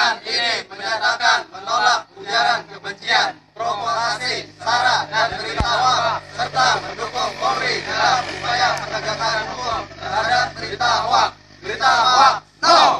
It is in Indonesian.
dengan ini menyatakan menolak ujaran kebencian, provokasi, sara, dan berita hoax serta mendukung Polri dalam upaya penegakan hukum terhadap berita hoax. Berita hoax, no!